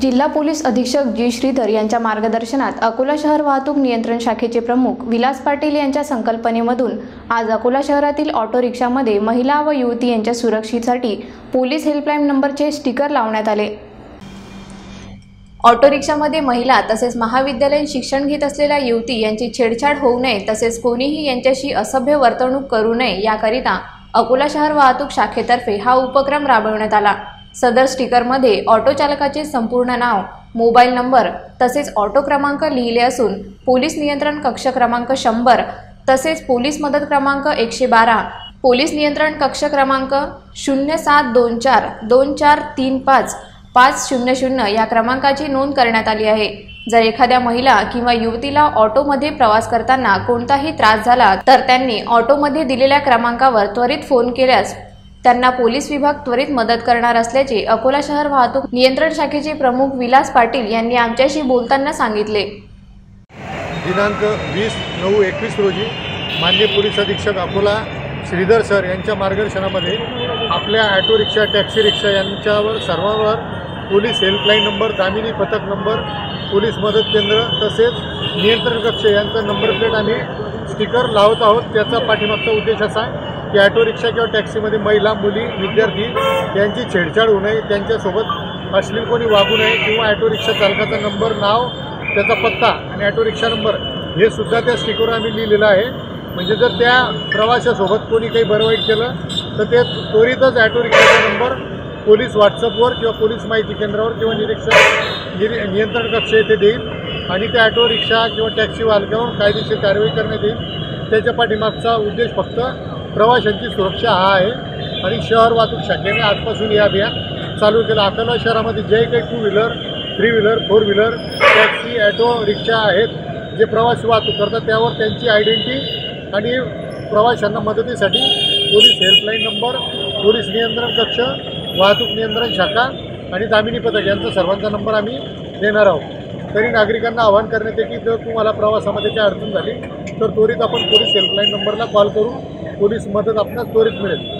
जिल्हा पोलीस अधीक्षक जी. श्रीधर यांच्या मार्गदर्शनात अकोला शहर वाहतूक नियंत्रण शाखेचे प्रमुख विलास पाटील यांच्या संकल्पनेमधून आज अकोला शहरातील ऑटो रिक्षामध्ये महिला व युवती यांच्या सुरक्षेसाठी पोलीस हेल्पलाईन नंबरचे स्टिकर लावण्यात आले. ऑटो रिक्षामध्ये महिला तसेच महाविद्यालयीन शिक्षण घेत असलेल्या युवती यांची छेडछाड होऊ नये तसेच कोणीही यांच्याशी असभ्य वर्तणूक करू नये याकरिता अकोला शहर वाहतूक शाखेतर्फे हा उपक्रम राबवण्यात आला. सदर स्टिकरमध्ये ऑटो चालकाचे संपूर्ण नाव मोबाईल नंबर तसेच ऑटो क्रमांक लिहिले असून पोलीस नियंत्रण कक्ष क्रमांक शंभर तसेच पोलीस मदत क्रमांक एकशे बारा पोलीस नियंत्रण कक्ष क्रमांक शून्य सात दोन चार दोन चार तीन पाच पाच शून्य शून्य या क्रमांकाची नोंद करण्यात आली आहे. जर एखाद्या महिला किंवा युवतीला ऑटोमध्ये प्रवास करताना कोणताही त्रास झाला तर त्यांनी ऑटोमध्ये दिलेल्या क्रमांकावर त्वरित फोन केल्यास त्यांना पोलीस विभाग त्वरित मदत करणार असल्याचे अकोला शहर वाहतूक नियंत्रण शाखेचे प्रमुख विलास पाटील यांनी आमच्याशी बोलताना सांगितले. दिनांक वीस नऊ एकवीस रोजी मान्य पोलीस अधीक्षक अकोला श्रीधर सर यांच्या मार्गदर्शनामध्ये आपल्या ॲटो रिक्षा टॅक्सी रिक्षा यांच्यावर सर्वांवर पोलीस हेल्पलाईन नंबर दामिनी पथक नंबर पोलीस मदत केंद्र तसेच नियंत्रण कक्ष यांचा नंबर प्लेट आम्ही स्टिकर लावत आहोत. त्याचा पाठीमागचा उद्देश असा की ॲटो रिक्षा किंवा टॅक्सीमध्ये महिला मुली विद्यार्थी यांची छेडछाड होऊ नये त्यांच्यासोबत अश्लील कोणी वागू नये किंवा ॲटो रिक्षा चालकाचा नंबर नाव त्याचा पत्ता आणि ॲटो रिक्षा नंबर हे सुद्धा त्या स्टिकवर आम्ही लिहिलेलं आहे. म्हणजे जर त्या प्रवाशासोबत कोणी काही बरं वाईट केलं तर ते त्वरितच ॲटो रिक्षाचा नंबर पोलीस व्हॉट्सअपवर किंवा पोलीस माहिती केंद्रावर किंवा निरीक्षण निरी नियंत्रण कक्ष येथे देईल आणि त्या ॲटो रिक्षा किंवा टॅक्सी मालकावर कायदेशीर कारवाई करण्यात येईल. त्याच्या पाठीमागचा उद्देश फक्त प्रवाशांची सुरक्षा हा आहे. आणि शहर वाहतूक शाखेने आजपासून हे अभियान चालू केलं. अकोला शहरामध्ये जे काही two wheeler three wheeler four wheeler taxi auto rickshaw आहेत जे प्रवासी वाहतूक करतात त्यावर त्यांची आयडेंटिटी आणि प्रवाशांना मदतीसाठी पोलीस हेल्पलाईन नंबर पोलीस नियंत्रण कक्ष वाहतूक नियंत्रण शाखा आणि दामिनी पथक यांचा सर्वांचा नंबर आम्ही देणार आहोत. तरी नागरिकांना आवाहन करण्यात येते की जर तुम्हाला प्रवासामध्ये काही अडचण झाली तर त्वरित आपण पोलीस हेल्पलाईन नंबरला कॉल करून पोलीस मदत आपणास त्वरित मिळेल.